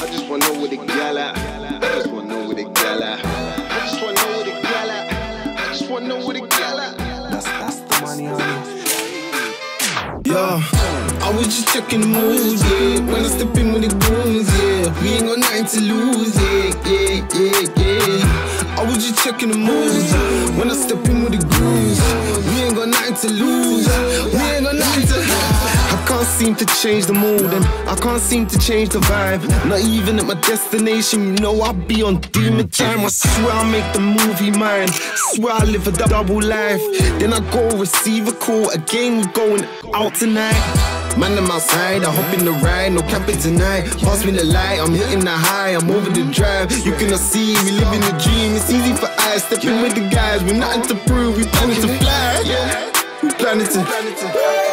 I just wanna know where the gal at. I just wanna know where the gal at. I just wanna know where the gal at. I just wanna know where the gal at. That's, that's the money on it. Yeah, I was just checking the moves, yeah. When I step in with the goons, yeah. We ain't got nothing to lose, yeah, yeah, yeah, yeah. I was just checking the moves, when I step in with the goons, we ain't got nothing to lose. Yeah seem to change the mood and I can't seem to change the vibe. Not even at my destination, you know I'll be on demon time. I swear I'll make the movie mine. Swear I live a double life. Then I go receive a call again. We going out tonight. Man, I'm outside, I hop in the ride, no capping tonight. Pass me the light, I'm hitting the high, I'm over the drive. You cannot see me living the dream. It's easy for eyes, stepping with the guys. We nothing to prove, we planning to fly. Yeah, we planning to.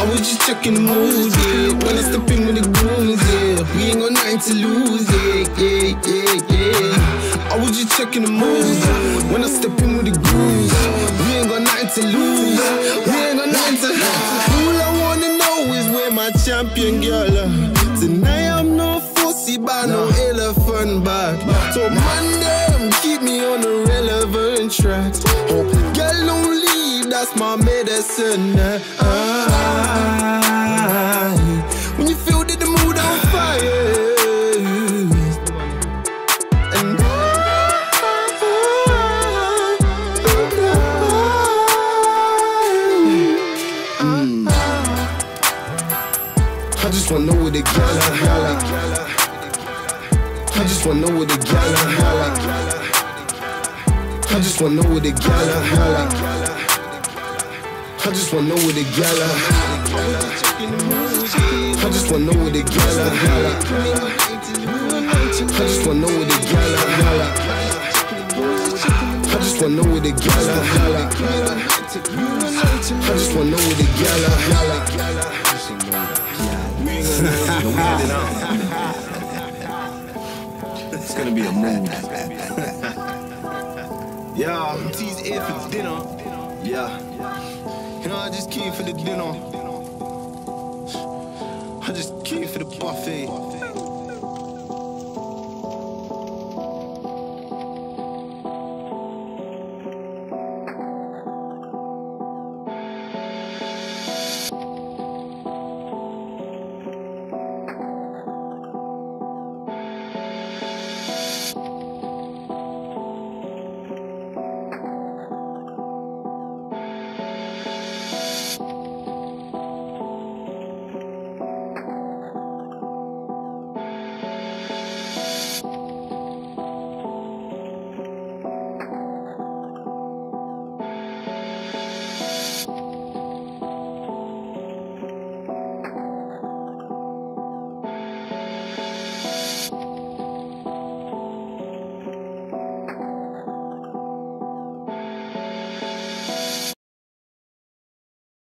I was just checking the mood, yeah. When I step in with the goons, yeah. We ain't got nothing to lose, yeah, yeah, yeah, yeah. I was just checking the mood. When I step in with the goons, we ain't got nothing to lose. We ain't got nothing to All I wanna know is where my champion girl are. Tonight I'm no fussy by no elephant back. So Monday, keep me on the relevant tracks. Hope girl leave, that's my medicine. Uh, when you feel that the mood on fire. And I just wanna know what the gal like. I just wanna know what the gal like. I just wanna know what the gal like. I just wanna know what the gal like. I just wanna know what the gal like. I just wanna know what the gal like. I just wanna know what the gal like. I just wanna know what the gal like. It's gonna be a mood. Yeah, T's here for dinner. Yeah. I just came for the dinner. I just came for the buffet.